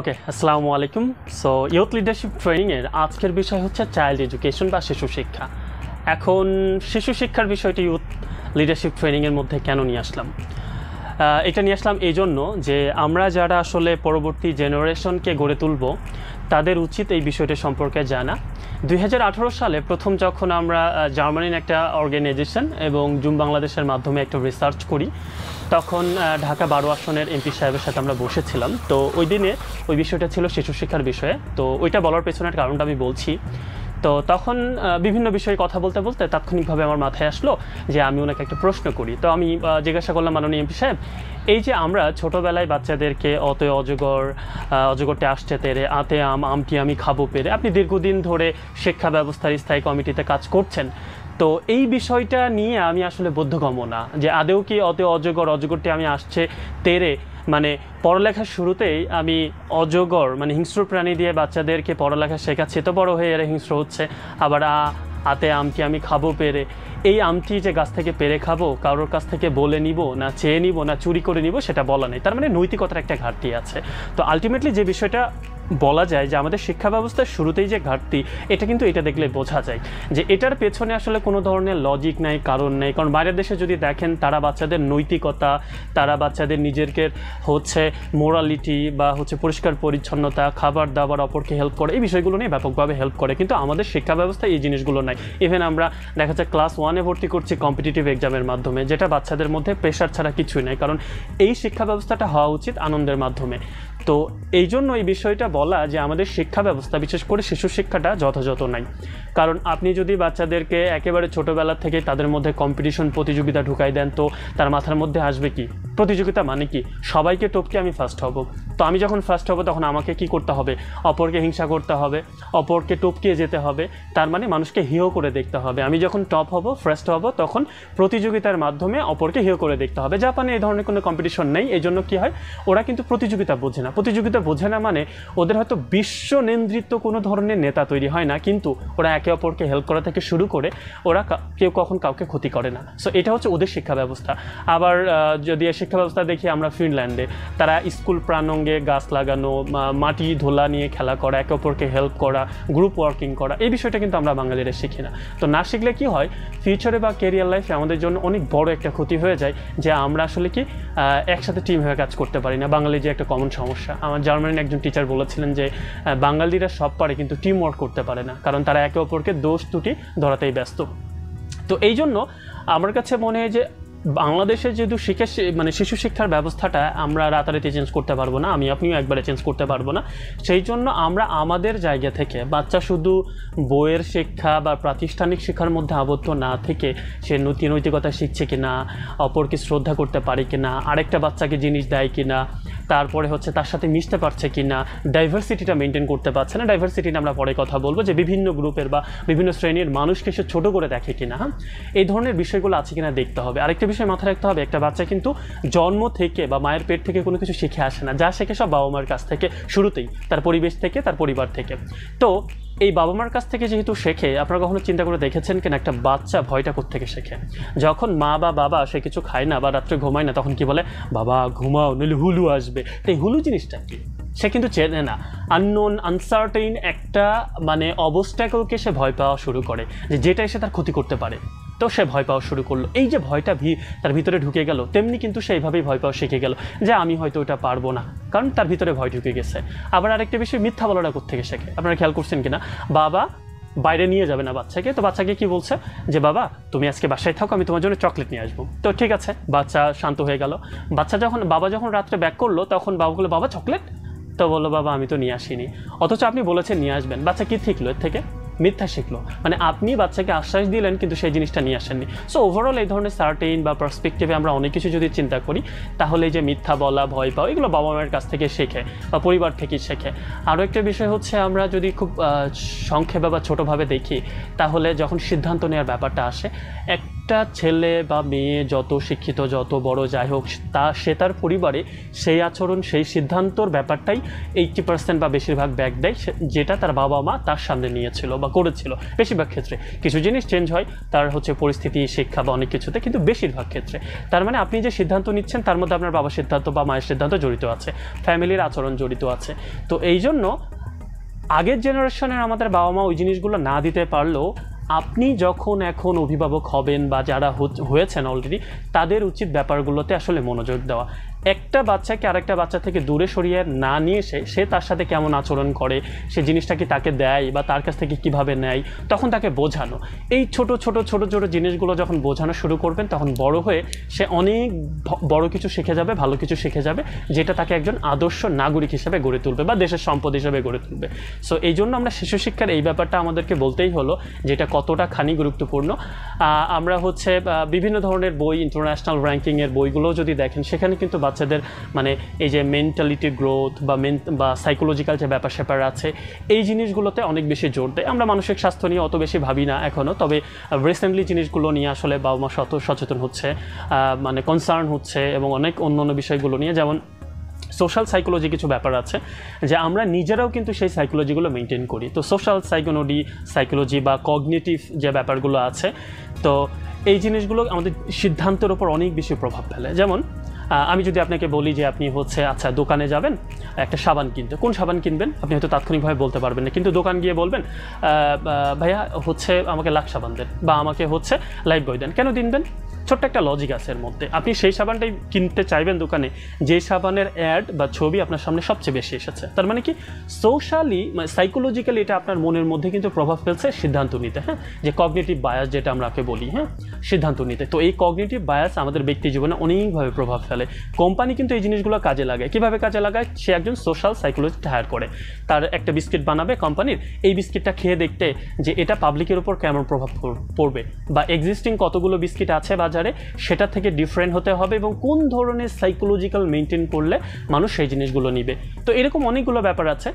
ওকে আসসালামু আলাইকুম so youth leadership ট্রেনিংয়ের আজকের বিষয় হচ্ছে চাইল্ড এডুকেশন বা শিশু শিক্ষা। এখন, শিশু শিক্ষার বিষয়টি ইয়ুথ লিডারশিপ ট্রেনিংয়ের মধ্যে কেন নিয়ে আসলাম? এটা নিয়ে আসলাম এই জন্য যে আমরা যারা আসলে পরবর্তী জেনারেশনকে গড়ে তুলব, তাদের উচিত এই বিষয়টি সম্পর্কে জানা। দু হাজার আঠারো সালে প্রথম যখন আমরা জার্মানির একটা অর্গানাইজেশন এবং জুম বাংলাদেশের মাধ্যমে একটা রিসার্চ করি তখন ঢাকা বারো আসনের এমপি সাহেবের সাথে আমরা বসেছিলাম। তো ওই দিনে ওই বিষয়টা ছিল শিশু শিক্ষার বিষয়ে। তো ওইটা বলার পেছনের কারণটা আমি বলছি। তো তখন বিভিন্ন বিষয়ে কথা বলতে বলতে তাৎক্ষণিকভাবে আমার মাথায় আসলো যে আমি ওনাকে একটা প্রশ্ন করি। তো আমি জিজ্ঞাসা করলাম মাননীয় এমপি সাহেব, এই যে আমরা ছোটোবেলায় বাচ্চাদেরকে অত অজগর অজগরটা আসছে তেরে, আতে আম, আমটি আমি খাব পেরে, আপনি দীর্ঘদিন ধরে শিক্ষা ব্যবস্থার স্থায়ী কমিটিতে কাজ করছেন। তো এই বিষয়টা নিয়ে আমি আসলে বোধগম্য না যে আদেও কি অত অজগর, অজগরটি আমি আসছে তেরে। মানে পড়ালেখার শুরুতেই আমি অজগর মানে হিংস্র প্রাণী দিয়ে বাচ্চাদেরকে পড়ালেখা শেখাচ্ছে। তো বড় হয়ে এরা হিংস্র হচ্ছে। আবার আতে আমটি আমি খাব পেরে? এই আমটি যে গাছ থেকে পেরে খাব, কারোর কাছ থেকে বলে নিব, না চেয়ে নিব, না চুরি করে নিব, সেটা বলা নেই। তার মানে নৈতিকতার একটা ঘাটতি আছে। তো আলটিমেটলি যে বিষয়টা বলা যায় যে আমাদের শিক্ষা ব্যবস্থার শুরুতেই যে ঘাটতি, এটা কিন্তু এটা দেখলে বোঝা যায় যে এটার পেছনে আসলে কোনো ধরনের লজিক নাই, কারণ নেই। কারণ বাইরের দেশে যদি দেখেন, তারা বাচ্চাদের নৈতিকতা, তারা বাচ্চাদের নিজেকে হচ্ছে মোরালিটি বা হচ্ছে পরিষ্কার পরিচ্ছন্নতা, খাবার দাবার অপরকে হেল্প করে, এই বিষয়গুলো নিয়ে ব্যাপকভাবে হেল্প করে। কিন্তু আমাদের শিক্ষা ব্যবস্থায় এই জিনিসগুলো নাই। ইভেন আমরা দেখা যায় ক্লাস ওয়ানে ভর্তি করছি কম্পিটিটিভ এক্সামের মাধ্যমে, যেটা বাচ্চাদের মধ্যে প্রেশার ছাড়া কিছুই নেই, কারণ এই শিক্ষা ব্যবস্থাটা হওয়া উচিত আনন্দের মাধ্যমে। তো এই জন্য এই বিষয়টা বলা যে আমাদের শিক্ষা ব্যবস্থা, বিশেষ করে শিশু শিক্ষাটা যথাযথ নাই। কারণ আপনি যদি বাচ্চাদেরকে একেবারে ছোটোবেলা থেকে তাদের মধ্যে কম্পিটিশন প্রতিযোগিতা ঢুকাই দেন, তো তার মাথার মধ্যে আসবে কি? প্রতিযোগিতা মানে কি? সবাইকে টপকে আমি ফার্স্ট হব। তো আমি যখন ফার্স্ট হব তখন আমাকে কি করতে হবে? অপরকে হিংসা করতে হবে, অপরকে টপকিয়ে যেতে হবে, তার মানে মানুষকে হিও করে দেখতে হবে। আমি যখন টপ হব ফার্স্ট হব, তখন প্রতিযোগিতার মাধ্যমে অপরকে হিও করে দেখতে হবে। জাপানে এই ধরনের কোনো কম্পিটিশন নেই এই জন্য কী হয়? ওরা কিন্তু প্রতিযোগিতা বোঝে না। প্রতিযোগিতা বোঝে না মানে ওদের হয়তো বিশ্ব নিয়ন্ত্রিত কোনো ধরনের নেতা তৈরি হয় না, কিন্তু ওরা একে অপরকে হেল্প করা থেকে শুরু করে ওরা কেউ কখন কাউকে ক্ষতি করে না। সো এটা হচ্ছে ওদের শিক্ষা ব্যবস্থা। আবার যদি শিক্ষা ব্যবস্থা দেখি আমরা ফিনল্যান্ডে তারা স্কুল প্রাঙ্গণে গাছ লাগানো মাটি, ধোলা নিয়ে খেলা করা, একে অপরকে হেল্প করা গ্রুপ ওয়ার্কিং করা, এই বিষয়টা কিন্তু আমরা বাঙালিরা শিখি না। তো না শিখলে কি হয়? ফিউচারে বা কেরিয়ার লাইফে আমাদের জন্য অনেক বড় একটা ক্ষতি হয়ে যায় যে আমরা আসলে কি একসাথে টিম হয়ে কাজ করতে পারি না। বাঙালি যে একটা কমন সমস্যা। আমার জার্মানির একজন টিচার বলেছিলেন যে বাঙালিরা সব পারে কিন্তু টিম ওয়ার্ক করতে পারে না। কারণ তারা একে অপরকে দোষ ত্রুটি ধরাতেই ব্যস্ত। তো এই জন্য আমার কাছে মনে হয় যে বাংলাদেশে যেহেতু শিক্ষা মানে শিশু শিক্ষার ব্যবস্থাটা আমরা রাতারাতি চেঞ্জ করতে পারব না, আমি আপনিও একবারে চেঞ্জ করতে পারব না। সেই জন্য আমরা আমাদের জায়গা থেকে বাচ্চা শুধু বইয়ের শিক্ষা বা প্রাতিষ্ঠানিক শিক্ষার মধ্যে আবদ্ধ না থেকে সে নীতি নৈতিকতা শিখছে কিনা, অপরকে শ্রদ্ধা করতে পারে কিনা, আরেকটা বাচ্চাকে জিনিস দেয় কিনা তারপরে হচ্ছে তার সাথে মিশতে পারছে কি না ডাইভার্সিটিটা মেনটেন করতে পারছে না ডাইভার্সিটি আমরা পরে কথা বলব যে বিভিন্ন গ্রুপের বা বিভিন্ন শ্রেণির মানুষকে সে ছোটো করে দেখে কি না এই ধরনের বিষয়গুলো আছে কি না দেখতে হবে। আরেকটা বিষয় মাথায় রাখতে হবে, একটা বাচ্চা কিন্তু জন্ম থেকে বা মায়ের পেট থেকে কোনো কিছু শিখে আসে না, যা শেখে সব বাবা মার কাছ থেকে, শুরুতেই, তার পরিবেশ থেকে, তার পরিবার থেকে। তো এই বাবা মার কাছ থেকে যেহেতু শেখে, আপনারা কখনো চিন্তা করে দেখেছেন কেন একটা বাচ্চা ভয়টা থেকে শেখে? যখন মা বা বাবা সে কিছু খায় না বা রাত্রে ঘুমায় না, তখন কি বলে? বাবা, ঘুমাও, নইলে হুলু আসবে। এই হুলু জিনিসটা কি? সে কিন্তু চেনে না। আননোন আনসার্টেইন একটা মানে অবস্ট্যাকলকে সে ভয় পাওয়া শুরু করে, যে যেটা এসে তার ক্ষতি করতে পারে। তো সে ভয় পাওয়া শুরু করল। এই যে ভয়টা ভি তার ভিতরে ঢুকে গেল, তেমনি কিন্তু সে এইভাবেই ভয় পাওয়া শিখে গেল যে আমি হয়তো ওটা পারব না, কারণ তার ভিতরে ভয় ঢুকে গেছে। আবার আরেকটা বিষয়, মিথ্যা বলাটা থেকে শেখে? আপনারা খেয়াল করছেন কিনা? বাবা বাইরে নিয়ে যাবে না বাচ্চাকে, তো বাচ্চাকে কি বলছে? যে বাবা, তুমি আজকে বাসায় থাকো, আমি তোমার জন্য চকলেট নিয়ে আসব। তো ঠিক আছে, বাচ্চা শান্ত হয়ে গেল। বাচ্চা যখন বাবা যখন রাত্রে ব্যাক করল, তখন বাবা বলল, বাবা, চকলেট? তো বলল, বাবা, আমি তো নিয়ে আসিনি। অথচ আপনি বলেছেন নিয়ে আসবেন। বাচ্চা কি শিখলো এর থেকে? মিথ্যা শিখলো। মানে আপনি বাচ্চাকে আশ্বাস দিলেন, কিন্তু সেই জিনিসটা নিয়ে আসেননি। সো ওভারঅল এই ধরনের সার্টেইন বা পার্সপেক্টিভে আমরা অনেক কিছু যদি চিন্তা করি, তাহলে যে মিথ্যা বলা, ভয় পাওয়া, এগুলো বাবা মায়ের কাছ থেকে শেখে বা পরিবার থেকেই শেখে। আরও একটা বিষয় হচ্ছে, আমরা যদি খুব সংক্ষেপে বা ছোটোভাবে দেখি, তাহলে যখন সিদ্ধান্ত নেওয়ার ব্যাপারটা আসে, এক একটা ছেলে বা মেয়ে যত শিক্ষিত, যত বড় যাই হোক, তা, সে তার পরিবারে সেই আচরণ, সেই সিদ্ধান্তর ব্যাপারটাই এইটটি পার্সেন্ট বা বেশিরভাগ ব্যাগ দেয় যেটা তার বাবা মা তার সামনে নিয়েছিল বা করেছিল। বেশিরভাগ ক্ষেত্রে। কিছু জিনিস চেঞ্জ হয়, তার হচ্ছে পরিস্থিতি, শিক্ষা বা অনেক কিছুতে, কিন্তু বেশিরভাগ ক্ষেত্রে। তার মানে আপনি যে সিদ্ধান্ত নিচ্ছেন, তার মধ্যে আপনার বাবার সিদ্ধান্ত বা মায়ের সিদ্ধান্ত জড়িত আছে, ফ্যামিলির আচরণ জড়িত আছে। তো এই জন্য আগের জেনারেশনের আমাদের বাবা মা ওই জিনিসগুলো না দিতে পারলেও আপনি যখন এখন অভিভাবক হবেন বা যারা হয়েছেন অলরেডি তাদের উচিত ব্যাপারগুলোতে আসলে মনোযোগ দেওয়া। একটা বাচ্চাকে আরেকটা বাচ্চা থেকে দূরে সরিয়ে না নিয়ে এসে সে তার সাথে কেমন আচরণ করে, সে জিনিসটা কি তাকে দেয় বা তার কাছ থেকে কীভাবে নেয়, তখন তাকে বোঝানো। এই ছোট ছোট ছোট ছোট জিনিসগুলো যখন বোঝানো শুরু করবেন, তখন বড় হয়ে সে অনেক বড় কিছু শিখে যাবে, ভালো কিছু শিখে যাবে, যেটা তাকে একজন আদর্শ নাগরিক হিসেবে গড়ে তুলবে বা দেশের সম্পদ হিসেবে গড়ে তুলবে। সো এই জন্য আমরা শিশু শিক্ষার এই ব্যাপারটা আমাদেরকে বলতেই হলো, যেটা কতটা খানি গুরুত্বপূর্ণ। আমরা হচ্ছে বিভিন্ন ধরনের বই ইন্টারন্যাশনাল র্যাঙ্কিংয়ের বইগুলোও যদি দেখেন, সেখানে কিন্তু বাচ্চাদের মানে এই যে মেন্টালিটি গ্রোথ বা মেন বা সাইকোলজিক্যাল যে ব্যাপার স্যাপার আছে, এই জিনিসগুলোতে অনেক বেশি জোর দেয়। আমরা মানসিক স্বাস্থ্য নিয়ে অত বেশি ভাবি না এখনও তবে রিসেন্টলি জিনিসগুলো নিয়ে আসলে বাবা মা শত সচেতন হচ্ছে মানে কনসার্ন হচ্ছে এবং অনেক অন্য অন্য বিষয়গুলো নিয়ে, যেমন সোশ্যাল সাইকোলজি কিছু ব্যাপার আছে, যে আমরা নিজেরাও কিন্তু সেই সাইকোলজিগুলো মেনটেন করি। তো সোশ্যাল সাইকোলজি সাইকোলজি বা কগনিটিভ যে ব্যাপারগুলো আছে, তো এই জিনিসগুলো আমাদের সিদ্ধান্তের ওপর অনেক বেশি প্রভাব ফেলে। যেমন আমি যদি আপনাকে বলি যে আপনি হচ্ছে আচ্ছা দোকানে যাবেন, একটা সাবান কিনতে। কোন সাবান কিনবেন? আপনি হয়তো তাৎক্ষণিকভাবে বলতে পারবেন না। কিন্তু দোকান গিয়ে বলবেন ভাইয়া, হচ্ছে আমাকে লাক্স সাবান দেন বা আমাকে হচ্ছে লাইফ বয় দেন। কেন দিনবেন ছোট্ট একটা লজিক আছে এর মধ্যে। আপনি সেই সাবানটাই কিনতে চাইবেন দোকানে, যে সাবানের অ্যাড বা ছবি আপনার সামনে সবচেয়ে বেশি এসেছে। তার মানে কি? সোশ্যালি সাইকোলজিক্যালি এটা আপনার মনের মধ্যে কিন্তু প্রভাব ফেলছে সিদ্ধান্ত নিতে হ্যাঁ? যে কগনিটিভ বায়াস যেটা আমরাকে বলি হ্যাঁ? সিদ্ধান্ত নিতে। তো এই কগনিটিভ বায়াস আমাদের ব্যক্তি জীবনে অনেকভাবে প্রভাব ফেলে। কোম্পানি কিন্তু এই জিনিসগুলো কাজে লাগায়। কীভাবে কাজে লাগায়? সে একজন সোশ্যাল সাইকোলজিস্ট হায়ার করে। তার একটা বিস্কিট বানাবে কোম্পানির। এই বিস্কিটটা খেয়ে দেখতে যে এটা পাবলিকের উপর কেমন প্রভাব পড়বে বা এক্সিস্টিং কতগুলো বিস্কিট আছে বাজারে সেটা থেকে ডিফারেন্ট হতে হবে এবং কোন ধরনের সাইকোলজিক্যাল মেনটেন করলে মানুষ সেই জিনিসগুলো নিবে। তো এরকম অনেকগুলো ব্যাপার আছে।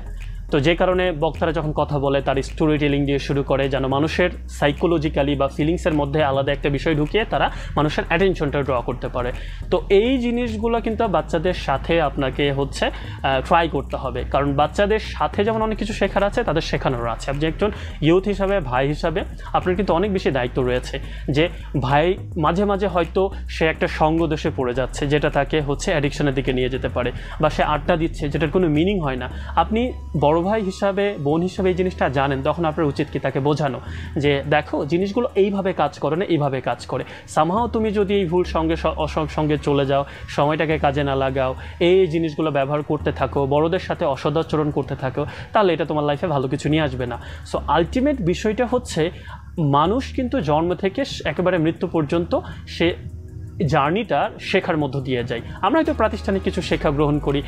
তো যে কারণে বক্তারা যখন কথা বলে, তার স্টোরি টেলিং দিয়ে শুরু করে, যেন মানুষের সাইকোলজিক্যালি বা ফিলিংসের মধ্যে আলাদা একটা বিষয় ঢুকিয়ে তারা মানুষের অ্যাটেনশনটা ড্র করতে পারে। তো এই জিনিসগুলো কিন্তু বাচ্চাদের সাথে আপনাকে হচ্ছে ট্রাই করতে হবে। কারণ বাচ্চাদের সাথে যেমন অনেক কিছু শেখার আছে, তাদের শেখানোর আছে। আপনি একজন ইউথ হিসাবে, ভাই হিসাবে, আপনার কিন্তু অনেক বেশি দায়িত্ব রয়েছে যে, ভাই মাঝে মাঝে হয়তো সে একটা সঙ্গ দোষে পড়ে যাচ্ছে, যেটা তাকে হচ্ছে অ্যাডিকশনের দিকে নিয়ে যেতে পারে, বা সে আড্ডা দিচ্ছে, যেটার কোনো মিনিং হয় না। আপনি বড় ভাই হিসাবে, বোন হিসাবে এই জিনিসটা জানেন, তখন আপনার উচিত কি তাকে বোঝানো? যে দেখো, জিনিসগুলো এইভাবে কাজ করে না, এইভাবে কাজ করে। সামহাও তুমি যদি এই ভুল সঙ্গে সঙ্গে চলে যাও, সময়টাকে কাজে না লাগাও, এই জিনিসগুলো ব্যবহার করতে থাকো, বড়দের সাথে অসদাচরণ করতে থাকো, তাহলে এটা তোমার লাইফে ভালো কিছু নিয়ে আসবে না। সো আলটিমেট বিষয়টা হচ্ছে, মানুষ কিন্তু জন্ম থেকে একেবারে মৃত্যু পর্যন্ত সে জার্নিটা শেখার মধ্য দিয়ে যাই। আমরা হয়তো প্রাতিষ্ঠানিক কিছু শিক্ষা গ্রহণ করি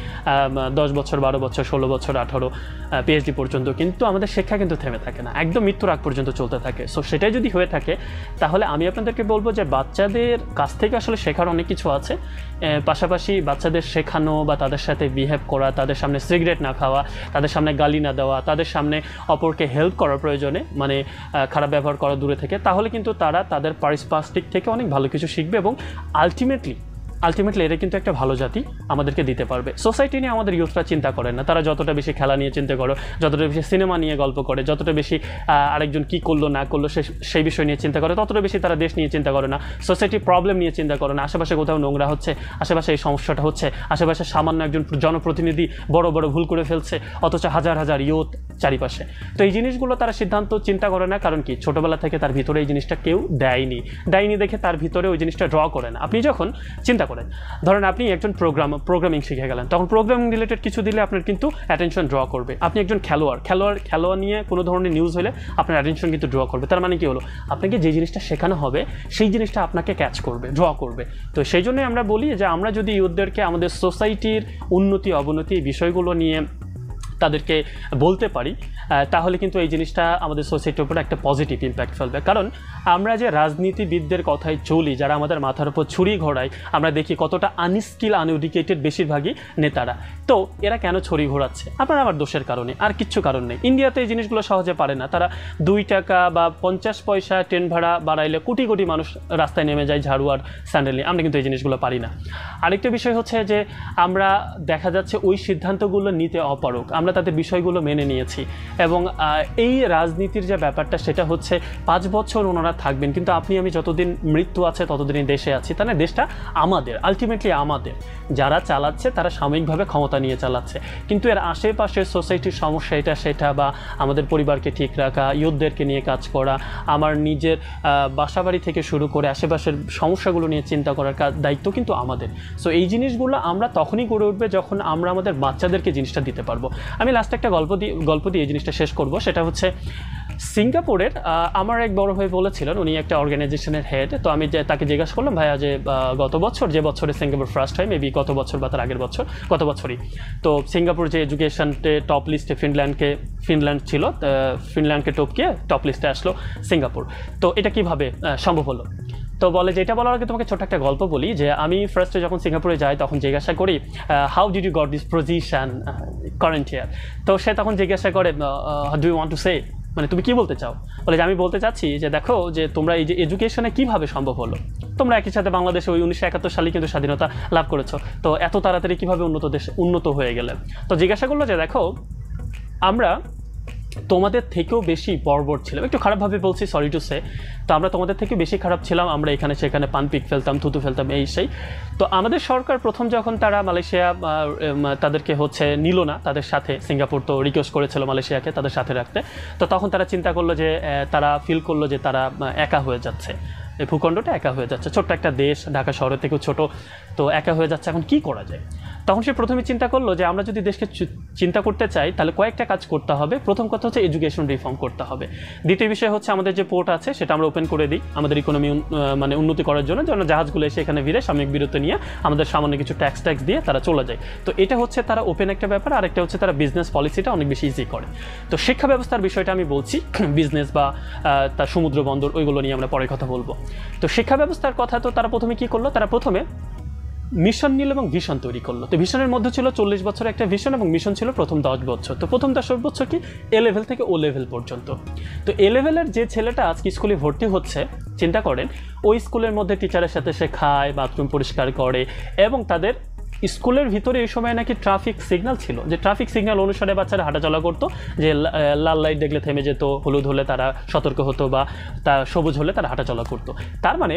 দশ বছর, বারো বছর, ষোলো বছর, আঠারো পিএইচডি পর্যন্ত, কিন্তু আমাদের শিক্ষা কিন্তু থেমে থাকে না। একদম মৃত্যুর আগ পর্যন্ত চলতে থাকে। সো সেটাই যদি হয়ে থাকে, তাহলে আমি আপনাদেরকে বলব যে বাচ্চাদের কাছ থেকে আসলে শেখার অনেক কিছু আছে। পাশাপাশি বাচ্চাদের শেখানো বা তাদের সাথে বিহেভ করা, তাদের সামনে সিগারেট না খাওয়া, তাদের সামনে গালি না দেওয়া, তাদের সামনে অপরকে হেল্প করার প্রয়োজনে মানে খারাপ ব্যবহার করা দূরে থেকে, তাহলে কিন্তু তারা তাদের পারিপার্শ্বিক থেকে অনেক ভালো কিছু শিখবে এবং আলটিমেটলি আলটিমেটলি এটা কিন্তু একটা ভালো জাতি আমাদেরকে দিতে পারবে। সোসাইটি নিয়ে আমাদের ইউথরা চিন্তা করেন না। তারা যতটা বেশি খেলা নিয়ে চিন্তা করো, যতটা বেশি সিনেমা নিয়ে গল্প করে, যতটা বেশি আরেকজন কি করল, না করল, সে, সেই বিষয় নিয়ে চিন্তা করে, ততটা বেশি তারা দেশ নিয়ে চিন্তা করে না। সোসাইটি প্রবলেম নিয়ে চিন্তা করে না। আশেপাশে কোথাও নোংরা হচ্ছে, আশেপাশে এই সমস্যাটা হচ্ছে, আশেপাশে সামান্য একজন জনপ্রতিনিধি বড় বড় ভুল করে ফেলছে, অথচ হাজার হাজার ইয়ত চারিপাশে। তো এই জিনিসগুলো তারা সিদ্ধান্ত, চিন্তা করে না, কারণ কি? ছোটবেলা থেকে তার ভিতরে এই জিনিসটা কেউ দেয়নি। দেয়নি দেখে তার ভিতরে ওই জিনিসটা ড্র করে না। আপনি যখন চিন্তা করেন। ধরেন আপনি একজন প্রোগ্রাম প্রোগ্রামিং শিখে গেলেন। তখন প্রোগ্রামিং রিলেটেড কিছু দিলে আপনার কিন্তু অ্যাটেনশন ড্র করবে। আপনি একজন খেলোয়াড় খেলোয়াড় খেলোয়াড় নিয়ে কোনো ধরনের নিউজ হলে আপনার অ্যাটেনশন কিন্তু ড্র করবে। তার মানে কি হলো? আপনাকে যে জিনিসটা শেখানো হবে, সেই জিনিসটা আপনাকে ক্যাচ করবে ড্র করবে। তো সেই জন্যই আমরা বলি যে, আমরা যদি ইউথদেরকে আমাদের সোসাইটির উন্নতি, অবনতি বিষয়গুলো নিয়ে তাদেরকে বলতে পারি তাহলে কিন্তু এই জিনিসটা আমাদের সোসাইটির উপর একটা পজিটিভ ইম্প্যাক্ট ফেলবে। কারণ আমরা যে রাজনীতিবিদদের কথায় চলি, যারা আমাদের মাথার উপর ছুরি ঘোরায় আমরা দেখি কতটা আনস্কিল আনএডুকেটেড বেশিরভাগই নেতারা। তো এরা কেন ছড়ি ঘোরাচ্ছে? আপনার আমার দোষের কারণে, আর কিচ্ছু কারণ নেই। ইন্ডিয়াতে এই জিনিসগুলো সহজে পারে না। তারা দুই টাকা বা পঞ্চাশ পয়সা ট্রেন ভাড়া বাড়াইলে কোটি কোটি মানুষ রাস্তায় নেমে যায় ঝাড়ু আর স্যান্ডেল আমরা কিন্তু এই জিনিসগুলো পারি না। আরেকটা বিষয় হচ্ছে যে, আমরা দেখা যাচ্ছে ওই সিদ্ধান্তগুলো নিতে অপারক আমরা তাদের বিষয়গুলো মেনে নিয়েছি। এবং এই রাজনীতির যে ব্যাপারটা সেটা হচ্ছে পাঁচ বছর ওনারা থাকবেন, কিন্তু আপনি, আমি যতদিন মৃত্যু আছে ততদিনই দেশে আছি। তাহলে দেশটা আমাদের আলটিমেটলি আমাদের। যারা চালাচ্ছে তারা সাময়িকভাবে ক্ষমতা নিয়ে চালাচ্ছে। কিন্তু এর আশেপাশের সোসাইটির সমস্যা এটা, সেটা বা আমাদের পরিবারকে ঠিক রাখা ইউথদেরকে নিয়ে কাজ করা, আমার নিজের বাসাবাড়ি থেকে শুরু করে আশেপাশের সমস্যাগুলো নিয়ে চিন্তা করার দায়িত্ব কিন্তু আমাদের। সো এই জিনিসগুলো আমরা তখনই গড়ে উঠবে যখন আমরা আমাদের বাচ্চাদেরকে জিনিসটা দিতে পারব। আমি লাস্ট একটা গল্প দিয়ে গল্প দিয়ে এই জিনিসটা শেষ করব। সেটা হচ্ছে সিঙ্গাপুরের আমার এক বড় ভাই বলেছিলেন, উনি একটা অর্গানাইজেশনের হেড তো আমি যে, তাকে জিজ্ঞাসা করলাম, ভাইয়া, যে গত বছর, যে বছরে সিঙ্গাপুর ফার্স্ট হয় মেবি গত বছর বা তার আগের বছর গত বছরই? তো সিঙ্গাপুর যে এডুকেশনতে টপ লিস্টে ফিনল্যান্ডকে ফিনল্যান্ড ছিল ফিনল্যান্ডকে টপকে টপ লিস্টে আসলো সিঙ্গাপুর। তো এটা কীভাবে সম্ভব হলো? তো বলে যে, এটা বলার আগে তোমাকে ছোট একটা গল্প বলি যে, আমি ফার্স্টে যখন সিঙ্গাপুরে যাই, তখন জিজ্ঞাসা করি how did you got this position current year তো সে তখন জিজ্ঞাসা করে do you want to say মানে তুমি কি বলতে চাও? বলে যে, আমি বলতে চাচ্ছি যে, দেখো যে, তোমরা এই যে এডুকেশনে কীভাবে সম্ভব হলো? তোমরা একই সাথে বাংলাদেশে ওই উনিশশো একাত্তর সালে কিন্তু স্বাধীনতা লাভ করেছ। তো এত তাড়াতাড়ি কীভাবে উন্নত দেশ, উন্নত হয়ে গেলে? তো জিজ্ঞাসা করল যে, দেখো, আমরা তোমাদের থেকেও বেশি বর্বর ছিলাম। একটু খারাপভাবে বলছি সরি টু সে তো আমরা তোমাদের থেকে বেশি খারাপ ছিলাম, আমরা এখানে সেখানে পান পিক ফেলতাম, থুতু ফেলতাম, এই সেই। তো আমাদের সরকার প্রথম যখন তারা মালয়েশিয়া তাদেরকে হচ্ছে নিল না, তাদের সাথে সিঙ্গাপুর তো রিকোয়েস্ট করেছিল মালয়েশিয়াকে তাদের সাথে রাখতে। তো তখন তারা চিন্তা করল যে তারা ফিল করল যে তারা একা হয়ে যাচ্ছে। এই ভূখণ্ডটা একা হয়ে যাচ্ছে। ছোট্ট একটা দেশ, ঢাকা শহরের থেকেও ছোট। তো একা হয়ে যাচ্ছে, এখন কি করা যায়? তখন সে প্রথমে চিন্তা করল যে আমরা যদি দেশকে চিন্তা করতে চাই, তাহলে কয়েকটা কাজ করতে হবে। প্রথম কথা হচ্ছে এডুকেশন রিফর্ম করতে হবে। দ্বিতীয় বিষয় হচ্ছে আমাদের যে পোর্ট আছে, সেটা আমরা ওপেন করে দিই আমাদের ইকোনমি মানে উন্নতি করার জন্য। যেন জাহাজগুলো এসে এখানে ভিড়ে সাময়িক বিরতি নিয়ে আমাদের সামান্য কিছু ট্যাক্স ট্যাক্স দিয়ে তারা চলে যায়। তো এটা হচ্ছে তারা ওপেন একটা ব্যাপার, আরেকটা হচ্ছে তারা বিজনেস পলিসিটা অনেক বেশি ইজি করে। তো শিক্ষা ব্যবস্থার বিষয়টা আমি বলছি বিজনেস বা তার সমুদ্র বন্দর, ওইগুলো নিয়ে আমরা পরে কথা বলব। তো শিক্ষা ব্যবস্থার কথা তো তারা প্রথমে কি করল? তারা প্রথমে মিশন নিল এবং ভিশন তৈরি করল। তো ভিশনের মধ্যে ছিল চল্লিশ বছর একটা ভিশন এবং মিশন ছিল প্রথম দশ বছর। তো প্রথম দশ বছর কি? এ লেভেল থেকে ও লেভেল পর্যন্ত। তো এ লেভেলের যে ছেলেটা আজকে স্কুলে ভর্তি হচ্ছে, চিন্তা করেন, ওই স্কুলের মধ্যে টিচারের সাথে সে খায় বাথরুম পরিষ্কার করে এবং তাদের স্কুলের ভিতরে এই সময় নাকি ট্রাফিক সিগন্যাল ছিল। যে ট্রাফিক সিগন্যাল অনুসারে বাচ্চারা হাঁটাচলা করতো, যে লাল লাইট দেখলে থেমে যেত, হলুদ হলে তারা সতর্ক হতো বা তা সবুজ হলে তারা হাঁটাচলা করতো। তার মানে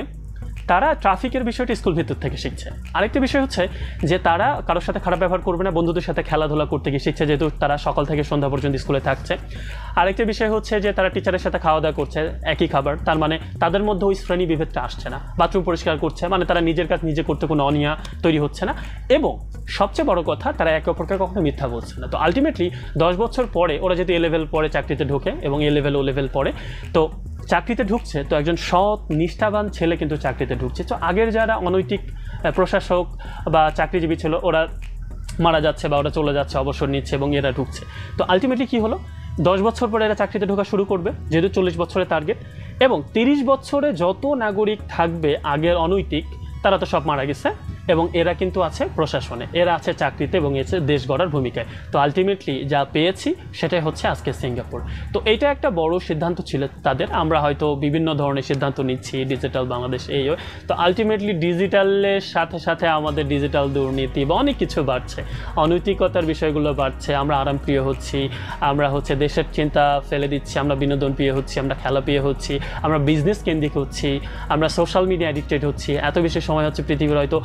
তারা ট্রাফিকের বিষয়টি স্কুল ভিতর থেকে শিখছে। আরেকটি বিষয় হচ্ছে যে তারা কারোর সাথে খারাপ ব্যবহার করবে না, বন্ধুদের সাথে খেলাধুলা করতে গিয়ে শিখছে, যেহেতু তারা সকাল থেকে সন্ধ্যা পর্যন্ত স্কুলে থাকছে। আরেকটি বিষয় হচ্ছে যে তারা টিচারের সাথে খাওয়া দাওয়া করছে, একই খাবার, তার মানে তাদের মধ্যে ওই শ্রেণি বিভেদটা আসছে না। বাথরুম পরিষ্কার করছে মানে তারা নিজের কাজ নিজে করতে কোনো অনিয়া তৈরি হচ্ছে না। এবং সবচেয়ে বড় কথা, তারা একে অপরকে কখনো মিথ্যা বলছে না। তো আলটিমেটলি দশ বছর পরে ওরা যদি এ লেভেল পরে চাকরিতে ঢোকে এবং এ লেভেল ও লেভেল পরে, তো চাকরিতে ঢুকছে, তো একজন সৎ, নিষ্ঠাবান ছেলে কিন্তু চাকরিতে ঢুকছে। তো আগের যারা অনৈতিক প্রশাসক বা চাকরিজীবী ছিল, ওরা মারা যাচ্ছে বা ওরা চলে যাচ্ছে, অবসর নিচ্ছে এবং এরা ঢুকছে। তো আলটিমেটলি কী হলো? দশ বছর পরে এরা চাকরিতে ঢোকা শুরু করবে, যেহেতু চল্লিশ বছরের টার্গেট এবং তিরিশ বছরে যত নাগরিক থাকবে আগের অনৈতিক, তারা তো সব মারা গেছে। এবং এরা কিন্তু আছে প্রশাসনে। এরা আছে চাকরিতে এবং এসে দেশ গড়ার ভূমিকায়। তো আলটিমেটলি যা পেয়েছি সেটাই হচ্ছে আজকে সিঙ্গাপুর। তো এইটা একটা বড় সিদ্ধান্ত ছিল তাদের। আমরা হয়তো বিভিন্ন ধরনের সিদ্ধান্ত নিচ্ছি ডিজিটাল বাংলাদেশ, এই। তো আলটিমেটলি ডিজিটালের সাথে সাথে আমাদের ডিজিটাল দুর্নীতি বা অনেক কিছু বাড়ছে। অনৈতিকতার বিষয়গুলো বাড়ছে। আমরা আরামপ্রিয় হচ্ছি। আমরা হচ্ছে দেশের চিন্তা ফেলে দিচ্ছি। আমরা বিনোদন প্রিয় হচ্ছি। আমরা খেলা প্রিয় হচ্ছি। আমরা বিজনেস কেন্দ্রিক হচ্ছি। আমরা সোশ্যাল মিডিয়া অ্যাডিক্টেড হচ্ছি। এত বেশি সময় হচ্ছে পৃথিবীর হয়তো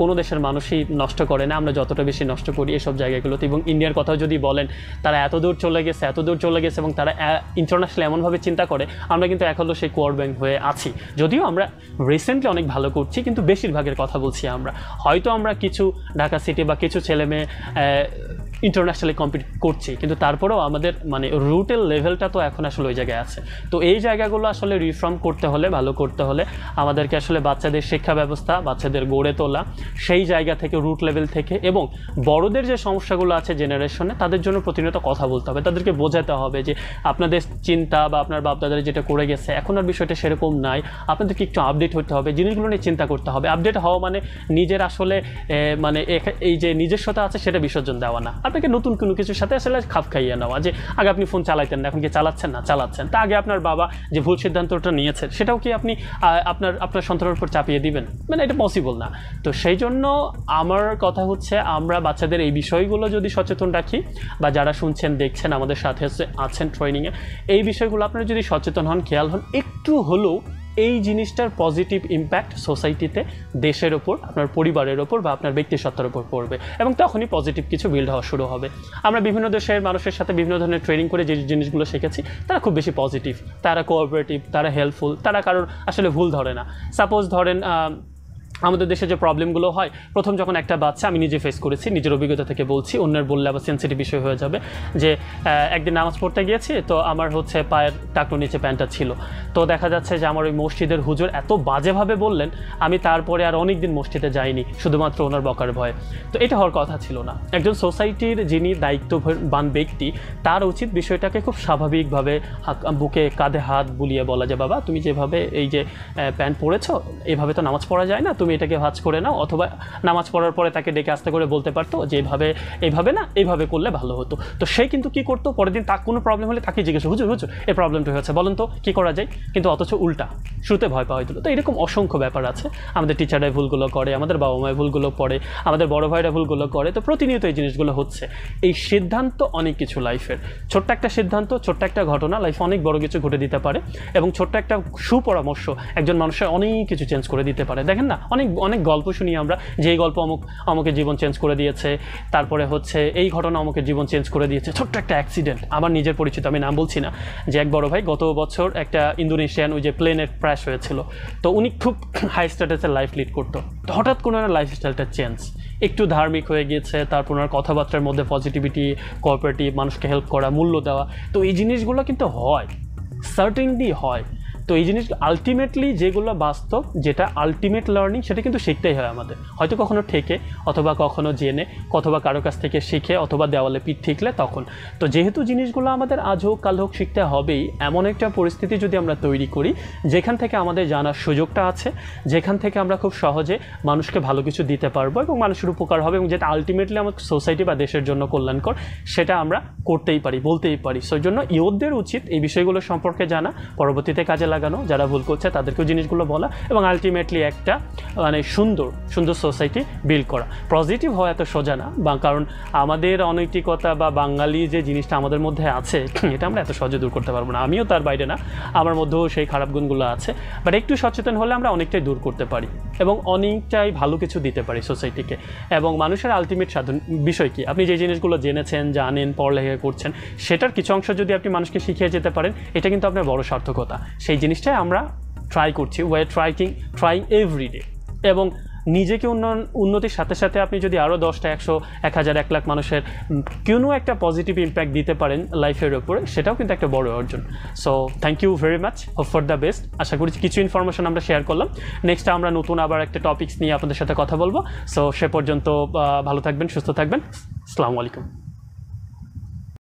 কোনো দেশের মানুষই নষ্ট করে না। আমরা যতটা বেশি নষ্ট করি এসব জায়গাগুলোতে। এবং ইন্ডিয়ার কথাও যদি বলেন, তারা এত দূর চলে গেছে, এত দূর চলে গেছে এবং তারা ইন্টারন্যাশনাল এমনভাবে চিন্তা করে, আমরা কিন্তু এখনও সেই কোয়ার ব্যাংক হয়ে আছি। যদিও আমরা রিসেন্টলি অনেক ভালো করছি, কিন্তু বেশিরভাগের কথা বলছি আমরা। হয়তো আমরা কিছু ঢাকা সিটি বা কিছু ছেলে মেয়ে ইন্টারন্যাশনালি কম্পিট করছি, কিন্তু তারপরেও আমাদের মানে রুটের লেভেলটা তো এখন আসলে ওই জায়গায় আছে। তো এই জায়গাগুলো আসলে রিফর্ম করতে হলে, ভালো করতে হলে আমাদেরকে আসলে বাচ্চাদের শিক্ষা ব্যবস্থা, বাচ্চাদের গড়ে তোলা, সেই জায়গা থেকে রুট লেভেল থেকে এবং বড়দের যে সমস্যাগুলো আছে জেনারেশনে তাদের জন্য প্রতিনিয়ত কথা বলতে হবে। তাদেরকে বোঝাতে হবে যে আপনাদের চিন্তা বা আপনার বাপ দাদারা যেটা করে গেছে, এখন আর বিষয়টা সেরকম নাই। আপনাদেরকে একটু আপডেট হতে হবে, জিনিসগুলো নিয়ে চিন্তা করতে হবে। আপডেট হওয়া মানে নিজের আসলে মানে এই যে নিজস্বতা আছে সেটা বিসর্জন দেওয়া না। আপনাকে নতুন কোনো কিছুর সাথে আসলে খাপ খাইয়ে নেওয়া, যে আগে আপনি ফোন চালাইতেন না, এখন কি চালাচ্ছেন না? চালাচ্ছেন। তা আগে আপনার বাবা যে ভুল সিদ্ধান্তটা নিয়েছেন সেটাও কি আপনি আপনার আপনার সন্তানের উপর চাপিয়ে দিবেন? মানে এটা পসিবল না। তো সেই জন্য আমার কথা হচ্ছে, আমরা বাচ্চাদের এই বিষয়গুলো যদি সচেতন রাখি, বা যারা শুনছেন, দেখছেন, আমাদের সাথে আছে- আছেন ট্রেনিংয়ে এই বিষয়গুলো আপনারা যদি সচেতন হন, খেয়াল হন, একটু হলেও এই জিনিসটার পজিটিভ ইম্প্যাক্ট সোসাইটিতে দেশের ওপর, আপনার পরিবারের ওপর বা আপনার ব্যক্তিসত্তার ওপর পড়বে এবং তখনই পজিটিভ কিছু বিল্ড হওয়া শুরু হবে। আমরা বিভিন্ন দেশের মানুষের সাথে বিভিন্ন ধরনের ট্রেনিং করে যে জিনিসগুলো শিখেছি, তারা খুব বেশি পজিটিভ তারা কোঅপারেটিভ তারা হেল্পফুল তারা কারোর আসলে ভুল ধরে না। সাপোজ ধরেন আমাদের দেশে যে প্রবলেমগুলো হয়, প্রথম যখন একটা বাচ্চা আমি নিজে ফেস করেছি, নিজের অভিজ্ঞতা থেকে বলছি, অন্যের বললে আবার সেন্সিটিভ বিষয় হয়ে যাবে যে একদিন নামাজ পড়তে গিয়েছি, তো আমার হচ্ছে পায়ের টাকু নিচে প্যান্টটা ছিল। তো দেখা যাচ্ছে যে আমার ওই মসজিদের হুজুর এত বাজেভাবে বললেন, আমি তারপরে আর অনেক দিন মসজিদে যাইনি, শুধুমাত্র ওনার বকার ভয়ে। তো এটা হওয়ার কথা ছিল না। একজন সোসাইটির যিনি দায়িত্ববান ব্যক্তি, তার উচিত বিষয়টাকে খুব স্বাভাবিকভাবে বুকে কাঁধে হাত বুলিয়ে বলা যে, বাবা, তুমি যেভাবে এই যে প্যান্ট পরেছো, এভাবে তো নামাজ পড়া যায় না, তুমি এটাকে ভাজ করে নাও, অথবা নামাজ পড়ার পরে তাকে ডেকে আসতে করে বলতে পারতো যে এইভাবে এইভাবে না এইভাবে করলে ভালো হতো। তো সে কিন্তু কি করতো, পরের দিন তার কোনো প্রবলেম হলে তাকে জিজ্ঞেস হুজুর হুজুর, এই প্রবলেমটা হয়েছে, বলুন তো, কী করা যায়? কিন্তু অথচ উল্টা শুরুতে ভয় পাওয়া হইতো। তো এরকম অসংখ্য ব্যাপার আছে। আমাদের টিচাররা ভুলগুলো করে, আমাদের বাবা মায়ের ভুলগুলো পড়ে আমাদের বড় ভাইরা ভুলগুলো করে, তো প্রতিনিয়ত এই জিনিসগুলো হচ্ছে। এই সিদ্ধান্ত অনেক কিছু লাইফের ছোট্ট একটা সিদ্ধান্ত, ছোট্ট একটা ঘটনা লাইফে অনেক বড় কিছু ঘটে দিতে পারে এবং ছোট্ট একটা সুপরামর্শ একজন মানুষের অনেক কিছু চেঞ্জ করে দিতে পারে। দেখেন না, অনেক অনেক অনেক গল্প শুনি আমরা, যে এই গল্প অমুক আমাকে জীবন চেঞ্জ করে দিয়েছে, তারপরে হচ্ছে এই ঘটনা আমাকে জীবন চেঞ্জ করে দিয়েছে, ছোট্ট একটা অ্যাক্সিডেন্ট আমার নিজের পরিচিত, আমি নাম বলছি না, যে এক বড় ভাই গত বছর একটা ইন্দোনেশিয়ান ওই যে প্লেনের ক্র্যাশ হয়েছিল, তো উনি খুব হাই স্ট্যাটাসের লাইফ লিড করতো, তো হঠাৎ করে ওনার লাইফস্টাইলটা চেঞ্জ একটু ধার্মিক হয়ে গিয়েছে, তারপর ওনার কথাবার্তার মধ্যে পজিটিভিটি কোঅপারেটিভ মানুষকে হেল্প করা, মূল্য দেওয়া, তো এই জিনিসগুলো কিন্তু হয় সার্টেনলি হয় তো এই জিনিস আলটিমেটলি যেগুলো বাস্তব, যেটা আলটিমেট লার্নিং সেটা কিন্তু শিখতেই হয় আমাদের। হয়তো কখনো ঠেকে, অথবা কখনো জেনে, অথবা কারও কাছ থেকে শিখে, অথবা দেওয়ালে পিঠ ঠিকলে তখন। তো যেহেতু জিনিসগুলো আমাদের আজ হোক, কাল হোক শিখতে হবেই, এমন একটা পরিস্থিতি যদি আমরা তৈরি করি, যেখান থেকে আমাদের জানার সুযোগটা আছে, যেখান থেকে আমরা খুব সহজে মানুষকে ভালো কিছু দিতে পারব এবং মানুষের উপকার হবে এবং যেটা আলটিমেটলি আমার সোসাইটি বা দেশের জন্য কল্যাণকর, সেটা আমরা করতেই পারি, বলতেই পারি। সেই জন্য ইয়োধদের উচিত এই বিষয়গুলো সম্পর্কে জানা, পরবর্তীতে কাজে লাগানো, যারা ভুল করছে তাদেরকেও জিনিসগুলো বলা এবং আলটিমেটলি একটা মানে সুন্দর সুন্দর সোসাইটি বিল্ড করা। পজিটিভ হওয়া এত সোজা না, বা কারণ আমাদের অনৈতিকতা বা বাঙালি যে জিনিসটা আমাদের মধ্যে আছে, এটা আমরা এত সহজে দূর করতে পারব না। আমিও তার বাইরে না, আমার মধ্যেও সেই খারাপ গুণগুলো আছে। বাট একটু সচেতন হলে আমরা অনেকটাই দূর করতে পারি এবং অনেকটাই ভালো কিছু দিতে পারি সোসাইটিকে এবং মানুষের আলটিমেট সাধন, বিষয় কি? আপনি যে জিনিসগুলো জেনেছেন, জানেন, পড়ালেখা করছেন, সেটার কিছু অংশ যদি আপনি মানুষকে শিখিয়ে যেতে পারেন, এটা কিন্তু আপনার বড় সার্থকতা। সেই জিনিসটাই আমরা ট্রাই করছি ওয়ে ট্রাইকিং ট্রাইং এভরিডে এবং নিজেকে উন্নয়ন, উন্নতির সাথে সাথে আপনি যদি আরও দশটা, একশো, এক হাজার, এক লাখ মানুষের কোনো একটা পজিটিভ ইম্প্যাক্ট দিতে পারেন লাইফের উপরে, সেটাও কিন্তু একটা বড় অর্জন. So thank you very much hope for the best আশা করি কিছু ইনফরমেশন আমরা শেয়ার করলাম। নেক্সট আমরা নতুন আবার একটা টপিক্স নিয়ে আপনাদের সাথে কথা বলব। সো সে পর্যন্ত ভালো থাকবেন, সুস্থ থাকবেন। আসসালামু আলাইকুম।